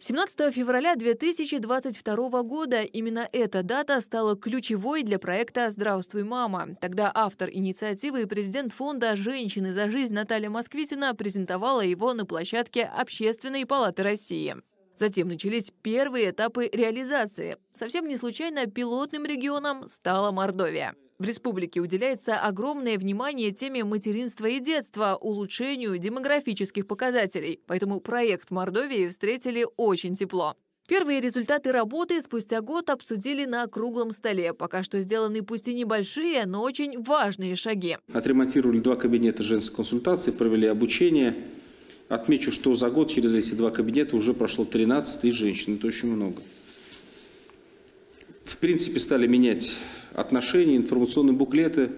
17 февраля 2022 года именно эта дата стала ключевой для проекта «Здравствуй, мама». Тогда автор инициативы и президент фонда «Женщины за жизнь» Наталья Москвитина презентовала его на площадке Общественной палаты России. Затем начались первые этапы реализации. Совсем не случайно пилотным регионом стала Мордовия. В республике уделяется огромное внимание теме материнства и детства, улучшению демографических показателей. Поэтому проект в Мордовии встретили очень тепло. Первые результаты работы спустя год обсудили на круглом столе. Пока что сделаны пусть и небольшие, но очень важные шаги. Отремонтировали два кабинета женской консультации, провели обучение. Отмечу, что за год через эти два кабинета уже прошло 13 тысяч женщин. Это очень много. В принципе, стали менять отношения, информационные буклеты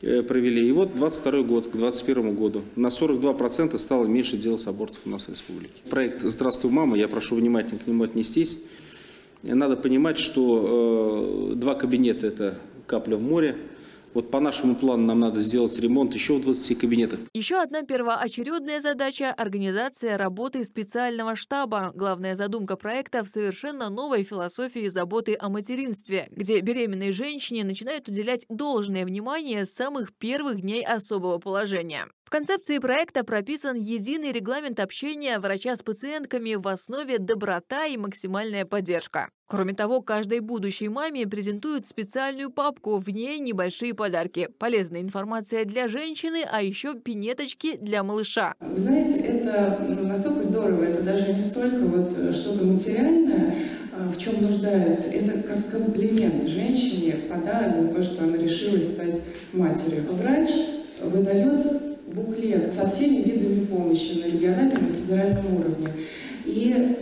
э, провели. И вот 22 год, к 2021 году на 42% стало меньше делаться абортов у нас в республике. Проект «Здравствуй, мама», я прошу внимательно к нему отнестись. Надо понимать, что э, два кабинета – это капля в море. Вот по нашему плану нам надо сделать ремонт еще в 20 кабинетах. Еще одна первоочередная задача – организация работы специального штаба. Главная задумка проекта в совершенно новой философии заботы о материнстве, где беременной женщине начинают уделять должное внимание с самых первых дней особого положения. В концепции проекта прописан единый регламент общения врача с пациентками в основе доброта и максимальная поддержка. Кроме того, каждой будущей маме презентуют специальную папку, в ней небольшие подарки, полезная информация для женщины, а еще пинеточки для малыша. Вы знаете, это настолько здорово, это даже не столько вот э, что-то материальное, а, в чем нуждается, это как комплимент женщине, подарок за то, что она решилась стать матерью. Врач выдает буклет со всеми видами помощи на региональном и федеральном уровне. И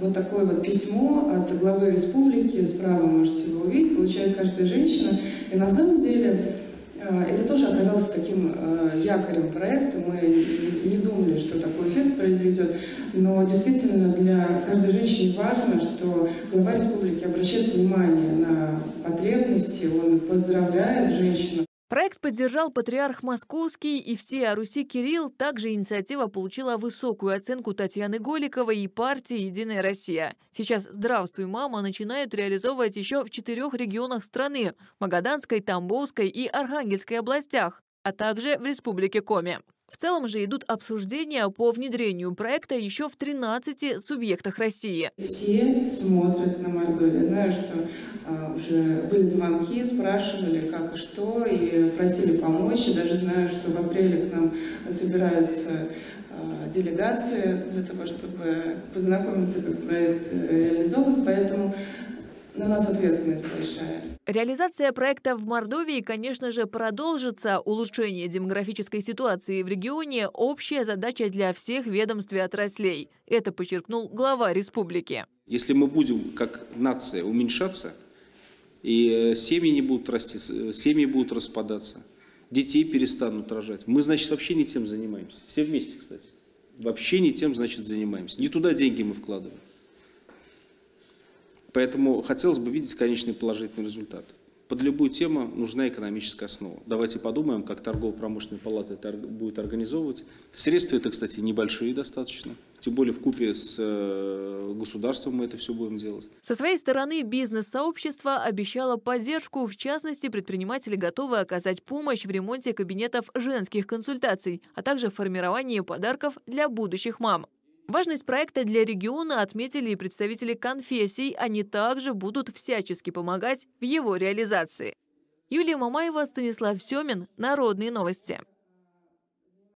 вот такое вот письмо от главы республики, справа можете его увидеть, получает каждая женщина. И на самом деле э, это тоже оказалось таким э, якорем проекта. Мы не думали, что такой эффект произведет. Но действительно для каждой женщины важно, что глава республики обращает внимание на потребности, он поздравляет женщину. Проект поддержал патриарх Московский и все о Руси Кирилл. Также инициатива получила высокую оценку Татьяны Голиковой и партии «Единая Россия». Сейчас «Здравствуй, мама» начинают реализовывать еще в четырех регионах страны – Магаданской, Тамбовской и Архангельской областях, а также в Республике Коми. В целом же идут обсуждения по внедрению проекта еще в 13 субъектах России. Все смотрят на Мордовию. Я знаю, что а, уже были звонки, спрашивали, как и что, и просили помочь. И даже знаю, что в апреле к нам собираются а, делегации для того, чтобы познакомиться, как проект э, реализован. Поэтому на нас ответственность большая. Реализация проекта в Мордовии, конечно же, продолжится. Улучшение демографической ситуации в регионе – общая задача для всех ведомств и отраслей. Это подчеркнул глава республики. Если мы будем как нация уменьшаться, и э, семьи не будут расти, э, семьи будут распадаться, детей перестанут рожать, мы, значит, вообще не тем занимаемся. Все вместе, кстати. Вообще не тем, значит, занимаемся. Не туда деньги мы вкладываем. Поэтому хотелось бы видеть конечный положительный результат. Под любую тему нужна экономическая основа. Давайте подумаем, как торгово-промышленная палата это будет организовывать. Средства это, кстати, небольшие достаточно. Тем более в купе с э, государством мы это все будем делать. Со своей стороны бизнес-сообщество обещало поддержку. В частности, предприниматели готовы оказать помощь в ремонте кабинетов женских консультаций, а также формировании подарков для будущих мам. Важность проекта для региона отметили и представители конфессий. Они также будут всячески помогать в его реализации. Юлия Мамаева, Станислав Семин. Народные новости.